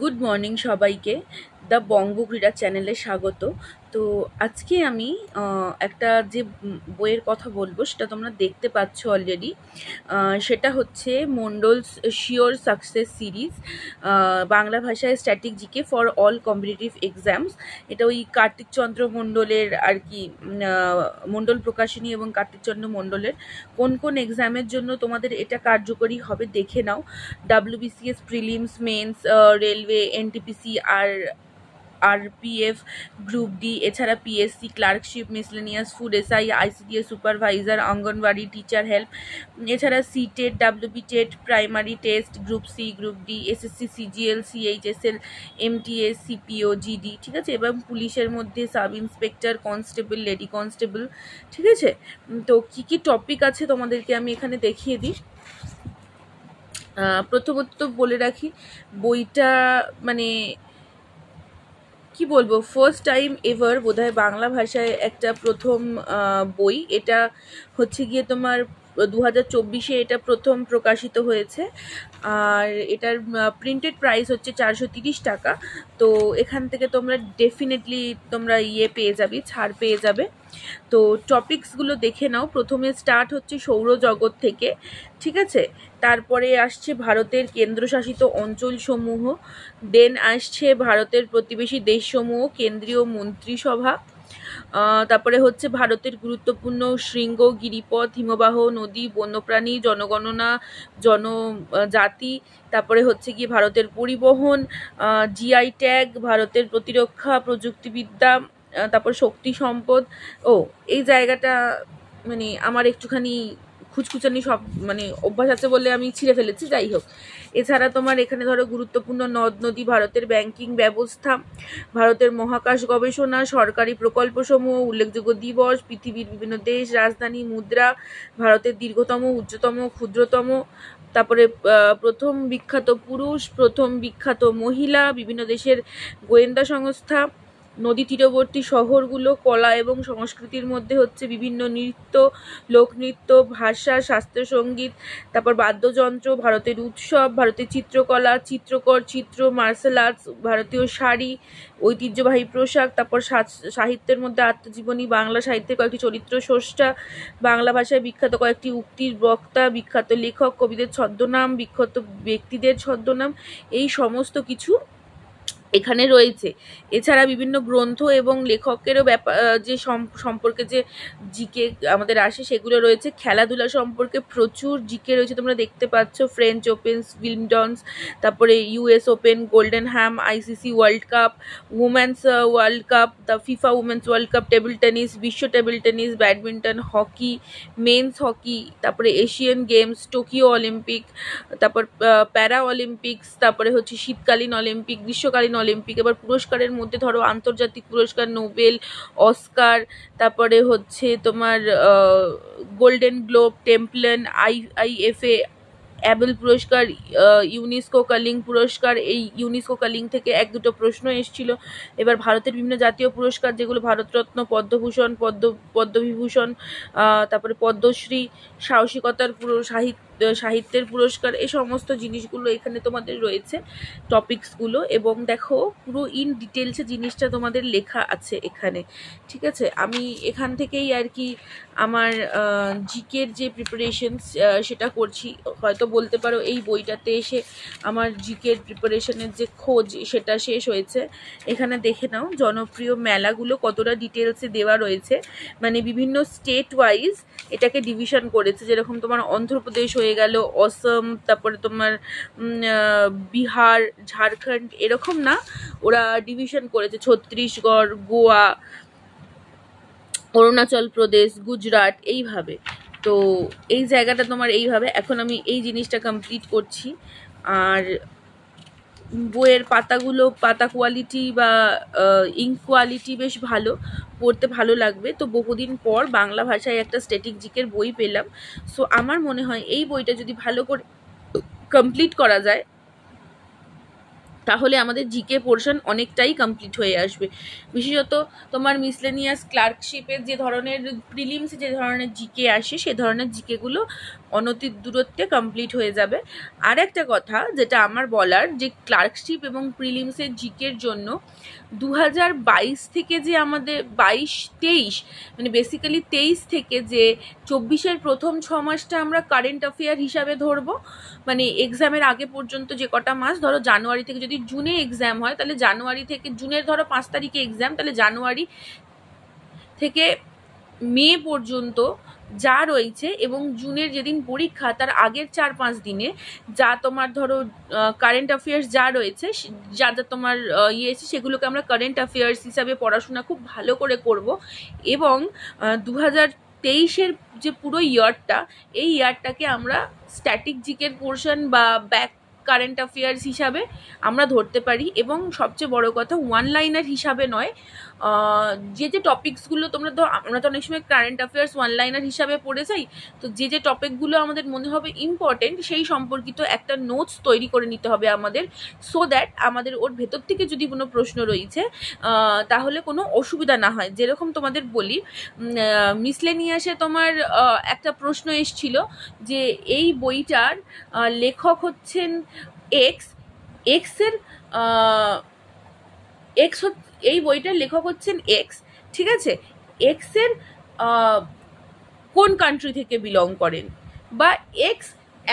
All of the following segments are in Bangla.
গুড মর্নিং সবাইকে। দ্য বঙ্গ ক্রীড়া চ্যানেলে স্বাগত। তো আজকে আমি একটা যে বইয়ের কথা বলব, সেটা তোমরা দেখতে পাচ্ছ অলরেডি সেটা হচ্ছে Mondal's sure success series Bangla ভাষায় static GK for all competitive exams এটা ওই কার্তিক চন্দ্র মণ্ডলের আর কি মণ্ডল প্রকাশনী এবং কার্তিক চন্দ্র মণ্ডলের কোন কোন এক্সামের জন্য তোমাদের এটা কার্যকরী হবে দেখে নাও। WBCS prelims mains railway NTPC আর আরপিএফ গ্রুপ ডি এছাড়া PSC clerkship miscellaneous food SI ICDS supervisor Anganwadi teacher help এছাড়া CTET WB TET primary test group C group D SSC CGL CHSL MTS CPO GD ঠিক আছে? এবং পুলিশের মধ্যে sub inspector constable lady constable ঠিক আছে? তো কী কী টপিক আছে তোমাদেরকে আমি এখানে দেখিয়ে দিই? প্রথমত বলে রাখি, বইটা মানে কি বলব ফার্স্ট টাইম এভার বোধহয় বাংলা ভাষায় একটা প্রথম বই। এটা হচ্ছে গিয়ে তোমার দু হাজার চব্বিশে এটা প্রথম প্রকাশিত হয়েছে। আর এটার প্রিন্টেড প্রাইস হচ্ছে চারশো টাকা। তো এখান থেকে তোমরা ডেফিনেটলি তোমরা ইয়ে পেয়ে যাবে, ছাড় পেয়ে যাবে। তো টপিকসগুলো দেখে নাও। প্রথমে স্টার্ট হচ্ছে সৌরজগৎ থেকে, ঠিক আছে? তারপরে আসছে ভারতের কেন্দ্রশাসিত অঞ্চলসমূহ। দেন আসছে ভারতের প্রতিবেশী দেশসমূহ, কেন্দ্রীয় মন্ত্রিসভা। তারপরে হচ্ছে ভারতের গুরুত্বপূর্ণ শৃঙ্গ, গিরিপথ, হিমবাহ, নদী, বন্যপ্রাণী, জনগণনা জনজাতি তারপরে হচ্ছে গিয়ে ভারতের পরিবহন জিআই ট্যাগ ভারতের প্রতিরক্ষা, প্রযুক্তিবিদ্যা তারপর শক্তি সম্পদ। ও, এই জায়গাটা মানে আমার একটুখানি খুচখুচানি সব মানে অভ্যাস আছে বলে আমি ছিঁড়ে ফেলেছি, যাই হোক। এছাড়া তোমার এখানে ধরো গুরুত্বপূর্ণ নদ নদী, ভারতের ব্যাংকিং ব্যবস্থা, ভারতের মহাকাশ গবেষণা, সরকারি প্রকল্পসমূহ, উল্লেখযোগ্য দিবস, পৃথিবীর বিভিন্ন দেশ, রাজধানী, মুদ্রা, ভারতের দীর্ঘতম, উচ্চতম, ক্ষুদ্রতম, তারপরে প্রথম বিখ্যাত পুরুষ, প্রথম বিখ্যাত মহিলা, বিভিন্ন দেশের গোয়েন্দা সংস্থা নদী তীরবর্তী শহরগুলো কলা এবং সংস্কৃতির মধ্যে হচ্ছে বিভিন্ন নৃত্য, লোকনৃত্য, ভাষা, শাস্ত্রীয় সংগীত, তারপর বাদ্যযন্ত্র, ভারতের উৎসব, ভারতের চিত্রকলা, চিত্রকর, চিত্র মার্শাল আর্টস ভারতীয় শাড়ি, ঐতিহ্যবাহী পোশাক, তারপর সাহিত্যের মধ্যে আত্মজীবনী, বাংলা সাহিত্যের কয়েকটি চরিত্র স্রষ্টা, বাংলা ভাষায় বিখ্যাত কয়েকটি উক্তির বক্তা, বিখ্যাত লেখক, কবিদের ছদ্মনাম, বিখ্যাত ব্যক্তিদের ছদ্মনাম, এই সমস্ত কিছু এখানে রয়েছে। এছাড়া বিভিন্ন গ্রন্থ এবং লেখকেরও ব্যাপার যে সম্পর্কে যে জিকে আমাদের আসে সেগুলো রয়েছে। খেলাধুলা সম্পর্কে প্রচুর জিকে রয়েছে তোমরা দেখতে পাচ্ছ। ফ্রেঞ্চ ওপেন উইলডন্স তারপরে US Open golden ham ICC World Cup women's World Cup the FIFA women's World Cup table tennis বিশ্ব table tennis badminton hockey men's hockey তারপরে এশিয়ান গেমস টোকিও অলিম্পিক তারপর প্যারা অলিম্পিক্স তারপরে হচ্ছে শীতকালীন অলিম্পিক গ্রীষ্মকালীন অলিম্পিক এবার পুরস্কারের মধ্যে ধরো আন্তর্জাতিক পুরস্কার নোবেল অস্কার তারপরে হচ্ছে তোমার Golden Globe Templeton I IIFA Abel পুরস্কার ইউনেস্কো কালিং পুরস্কার, এই ইউনেস্কো কালিং থেকে এক দুটো প্রশ্ন এসেছিল। এবার ভারতের বিভিন্ন জাতীয় পুরস্কার, যেগুলো ভারতরত্ন, পদ্মভূষণ, পদ্ম, পদ্মবিভূষণ তারপরে পদ্মশ্রী, সাহসিকতার পুরো, সাহিত্য সাহিত্যের পুরস্কার এই সমস্ত জিনিসগুলো এখানে তোমাদের রয়েছে, টপিকসগুলো, এবং দেখো পুরো ইন ডিটেলসে জিনিসটা তোমাদের লেখা আছে এখানে, ঠিক আছে? আমি এখান থেকেই আর কি আমার জিকের যে প্রিপারেশন সেটা করছি। হয়তো বলতে পারো এই বইটাতে এসে আমার জিকের প্রিপারেশনের যে খোঁজ, সেটা শেষ হয়েছে। এখানে দেখে নাও, জনপ্রিয় মেলাগুলো কতটা ডিটেলসে দেওয়া রয়েছে। মানে বিভিন্ন স্টেট ওয়াইজ এটাকে ডিভিশন করেছে। যেরকম তোমার অন্ধ্রপ্রদেশ হয়ে গেল, অসম, তারপরে তোমার বিহার, ঝাড়খণ্ড, এরকম না, ওরা ডিভিশন করেছে, ছত্তিশগড়, গোয়া, অরুণাচল প্রদেশ, গুজরাট, এইভাবে। তো এই জায়গাটা তোমার এইভাবে। এখন আমি এই জিনিসটা কমপ্লিট করছি। আর বইয়ের পাতাগুলো, পাতা কোয়ালিটি বা ইঙ্ক কোয়ালিটি বেশ ভালো, পড়তে ভালো লাগবে। তো বহুদিন পর বাংলা ভাষায় একটা স্ট্যাটিক জিকের বই পেলাম। সো আমার মনে হয় এই বইটা যদি ভালো করে কমপ্লিট করা যায় তাহলে আমাদের জিকে পোর্শন অনেকটাই কমপ্লিট হয়ে আসবে। বিশেষত তোমার মিসলেনিয়াস ক্লার্কশিপের যে ধরনের প্রিলিমসে যে ধরনের জিকে আসে, সে ধরনের জিকেগুলো অনতির দূরত্বে কমপ্লিট হয়ে যাবে। আর একটা কথা, যেটা আমার বলার, যে ক্লার্কশিপ এবং প্রিলিমসের জিকের জন্য দু বাইশ থেকে যে আমাদের বাইশ, তেইশ মানে বেসিক্যালি তেইশ থেকে যে চব্বিশের প্রথম ছ মাসটা আমরা কারেন্ট অ্যাফেয়ার হিসাবে ধরবো মানে এক্সামের আগে পর্যন্ত যে কটা মাস, ধরো জানুয়ারি থেকে যদি জুনে এক্সাম হয়, তাহলে জানুয়ারি থেকে, জুনের ধরো পাঁচ তারিখে এক্সাম তাহলে জানুয়ারি থেকে মে পর্যন্ত যা রয়েছে এবং জুনের যেদিন পরীক্ষা, তার আগের চার পাঁচ দিনে যা তোমার ধরো কারেন্ট অ্যাফেয়ার্স যা রয়েছে যা যা তোমার ইয়ে আছে, সেগুলোকে আমরা কারেন্ট অ্যাফেয়ার্স হিসাবে পড়াশোনা খুব ভালো করে করব। এবং দু হাজার তেইশের যে পুরো ইয়ারটা এই ইয়ারটাকে আমরা স্ট্যাটিক জিকের পোর্শন বা ব্যাক কারেন্ট অ্যাফেয়ার্স হিসাবে আমরা ধরতে পারি এবং সবচেয়ে বড় কথা ওয়ান লাইনার হিসাবে নয় যে যে টপিকসগুলো তোমরা তো, আমরা তো অনেক সময় কারেন্ট অ্যাফেয়ার্স ওয়ান লাইনার হিসাবে পড়ে যাই, তো যে যে টপিকগুলো আমাদের মনে হবে ইম্পর্টেন্ট সেই সম্পর্কিত একটা নোটস তৈরি করে নিতে হবে আমাদের সো দ্যাট আমাদের ওর ভেতর থেকে যদি কোনো প্রশ্ন রয়েছে তাহলে কোনো অসুবিধা না হয়। যেরকম তোমাদের বলি মিসলেনিয়াসে তোমার একটা প্রশ্ন এসছিল যে এই বইটার লেখক হচ্ছেন এক্স এক্সের এক্স এই বইটার লেখক হচ্ছেন এক্স ঠিক আছে? এক্সের কোন কান্ট্রি থেকে বিলং করেন? বা এক্স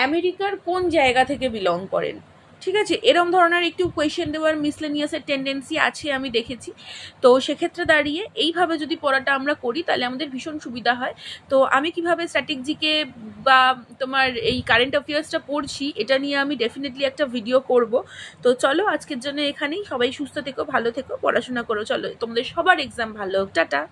আমেরিকার কোন জায়গা থেকে বিলং করেন? ঠিক আছে? এরম ধরনের একটু কোয়েশ্চেন দেওয়ার মিসলেনিয়াসের টেন্ডেন্সি আছে, আমি দেখেছি। তো সেক্ষেত্রে দাঁড়িয়ে এইভাবে যদি পড়াটা আমরা করি, তাহলে আমাদের ভীষণ সুবিধা হয়। তো আমি কীভাবে স্ট্র্যাটেজিকে বা তোমার এই কারেন্ট অ্যাফেয়ার্সটা পড়ছি, এটা নিয়ে আমি ডেফিনেটলি একটা ভিডিও করব। তো চলো, আজকের জন্য এখানেই। সবাই সুস্থ থেকো, ভালো থেকো, পড়াশোনা করো, চলো। তোমাদের সবার এক্সাম ভালো টাটা।